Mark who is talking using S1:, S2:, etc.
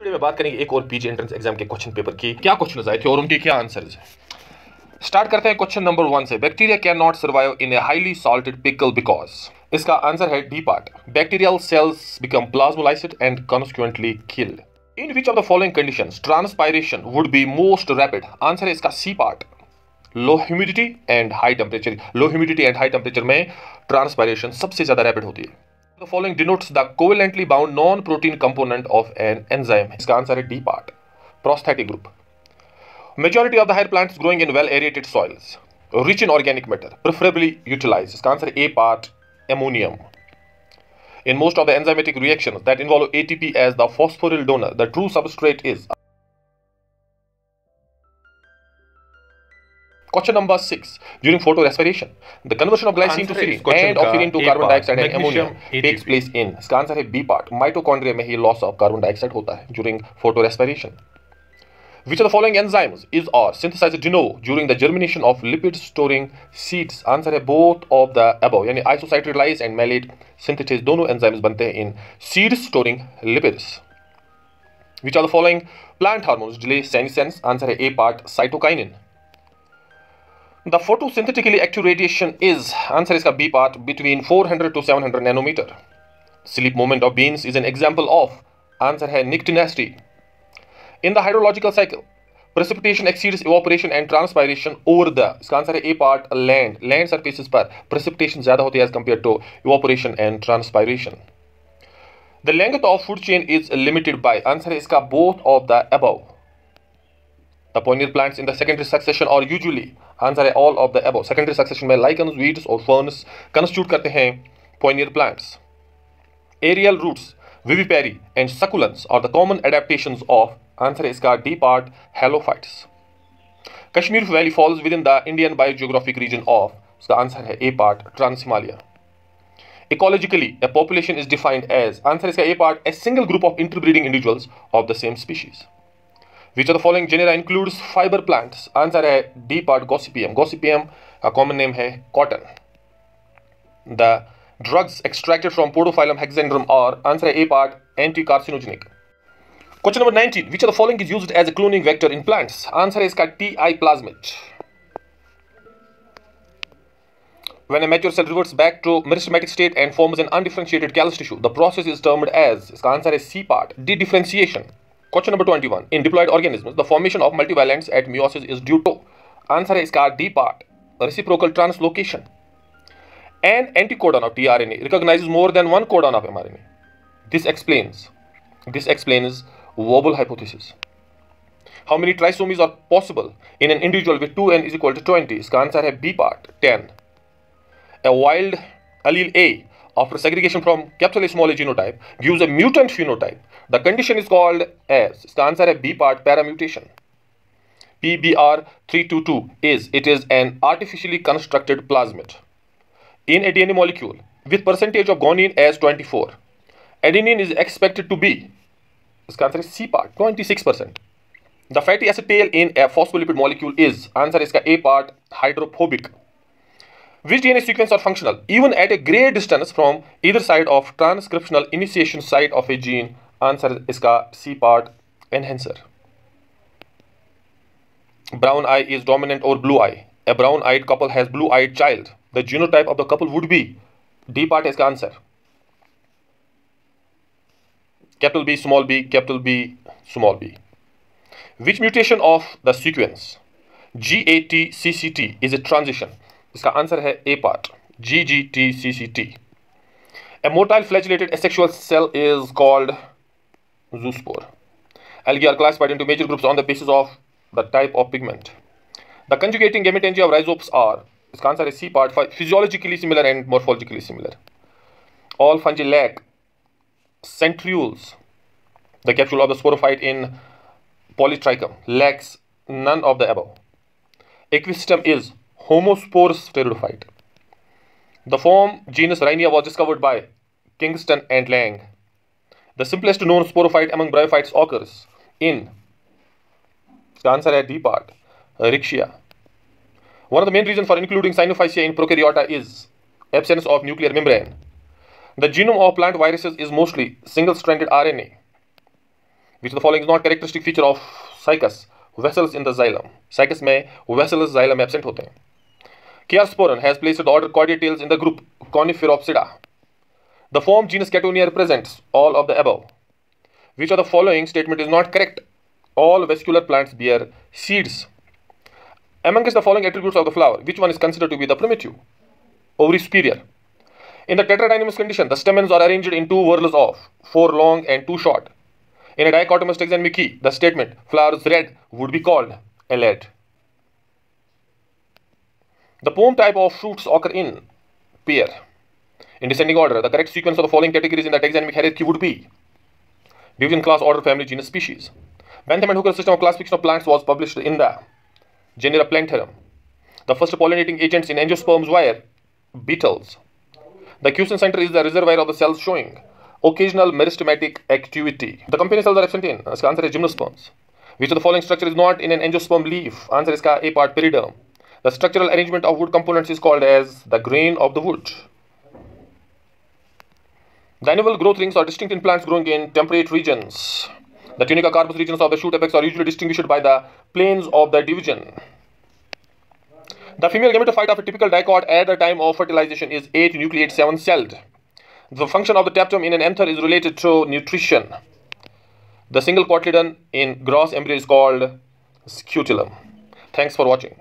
S1: Video में बात करेंगे एक और पीजी एंट्रेंस एग्ज़ाम के क्वेश्चन पेपर की। क्या क्वेश्चन आए थे और उनके क्या आंसर्स हैं? स्टार्ट करते हैं क्वेश्चन नंबर वन से। Bacteria can not survive in a highly salted pickle because इसका आंसर है D part bacterial cells become plasmolysed and consequently killed in which of the following conditions transpiration would be most rapid answer है इसका C part low humidity and high temperature low humidity and high temperature में transpiration सबसे ज़्यादा rapid होती है। The following denotes the covalently bound non-protein component of an enzyme. Its answer is D part. Prosthetic group. Majority of the higher plants growing in well-aerated soils, rich in organic matter, preferably utilized. Its answer A part, ammonium. In most of the enzymatic reactions that involve ATP as the phosphoryl donor, the true substrate is Question number six. During photorespiration, the conversion of glycine to serine and oxygen to carbon dioxide and ammonia takes place in. इसका answer है B part. Mitochondria में ही loss of carbon dioxide होता है during photorespiration. Which of the following enzymes is or synthesized de novo during the germination of lipid storing seeds? Answer है both of the above यानी isocitrulase and malate synthetase दोनों enzymes बनते हैं in seed storing lipids. Which of the following plant hormones delay senescence? Answer है A part cytokinin. The photosynthetically active radiation is, answer is B part, between 400 to 700 nanometer. Sleep movement of beans is an example of, answer hai nyctinasty. In the hydrological cycle, precipitation exceeds evaporation and transpiration over the, इसका answer a part, land. Land surfaces पर precipitation ज़्यादा होती है as compared to evaporation and transpiration. The length of food chain is limited by, answer is both of the above. The pioneer plants in the secondary succession are usually answer है all of the above secondary succession में lichens weeds और ferns constitute करते हैं pioneer plants aerial roots vivipary and succulence are the common adaptation of answer है इसका D part halophytes Kashmir valley falls within the Indian biogeographic region of इसका answer है A part trans Himalaya Ecologically, a population is defined as answer is A part a single group of interbreeding individuals of the same. Which of the following genera includes fiber plants? Answer है D part Gossypium. Gossypium a common name है cotton. The drugs extracted from Podophyllum hexandrum are answer है A part anti-carcinogenic. Question number 19. Which of the following is used as a cloning vector in plants? Answer is TI plasmid. When a mature cell reverts back to meristematic state and forms an undifferentiated callus tissue, the process is termed as, इसका answer is C part, de-differentiation. Question number 21. In diploid organisms, the formation of multivalents at meiosis is due to answer is car D part, reciprocal translocation. An anticodon of tRNA recognizes more than one codon of mRNA. This explains this explains Wobble hypothesis. How many trisomies are possible in an individual with 2n is equal to 20? इसका answer है B part 10. A wild allele A after segregation from capital small a genotype gives a mutant phenotype. The condition is called as इसका answer है B part paramutation. PBR322 is it is an artificially constructed plasmid in a DNA molecule with percentage of guanine as 24. Adenine is expected to be इसका answer है C part 26%. The fatty acid tail in a phospholipid molecule is answer इसका A part hydrophobic. Which DNA sequence are functional even at a great distance from either side of transcriptional initiation site of a gene? Answer is C part enhancer. Brown eye is dominant or blue eye. A brown eyed couple has blue eyed child. The genotype of the couple would be D part is answer. Capital B, small b, capital B, small b. Which mutation of the sequence GATCCT is a transition? इसका answer है A part G G T C C T a motile flagellated asexual cell is called zoospore. Algae are classified major groups on the basis of the type of pigment the The conjugating gametangia of rhizopes are, इसका answer है C part physiologically similar and morphologically similar all fungi lack centrioles the capsule of the sporophyte in Polytrichum lacks none of the above Equisetum is homospore pteridophyte. The form genus Rhynia was discovered by Kingston and Lang. The simplest known sporophyte among bryophytes occurs in the answer at D part, Riccia. One of the main reasons for including Cyanophyceae in prokaryota is absence of nuclear membrane. The genome of plant viruses is mostly single-stranded RNA. Which of the following is not characteristic feature of cycas? Vessels in the xylem. Cycas में vessels xylem absent होते हैं. Chiasporan has placed the order Cordaitales in the group Coniferopsida. The form genus Caytonia represents all of the above. Which of the following statement is not correct? All vascular plants bear seeds. Amongst the following attributes of the flower, which one is considered to be the primitive? Ovary superior. In the tetradynamous condition, the stamens are arranged in two whorls of four long and two short. In a dichotomous taxonomy the statement flowers red would be called a lead. The pome type of fruits occur in pear. In descending order, the correct sequence of the following categories in the taxonomic hierarchy would be division, class, order, family, genus, species. Bentham and Hooker's system of classification of plants was published in the genera Plantarum. The first pollinating agents in angiosperms were beetles. The quiescent center is the reservoir of the cells showing occasional meristematic activity. The companion cells are absent in. Answer is gymnosperms. Which of the following structure is not in an angiosperm leaf? Answer is A part periderm. The structural arrangement of wood components is called as the grain of the wood. The annual growth rings are distinct in plants growing in temperate regions. The tunica corpus regions of the shoot apex are usually distinguished by the planes of the division. The female gametophyte of a typical dicot at the time of fertilization is 8 nucleate 7 celled. The function of the tapetum in an anther is related to nutrition. The single cotyledon in gross embryo is called scutellum. Thanks for watching.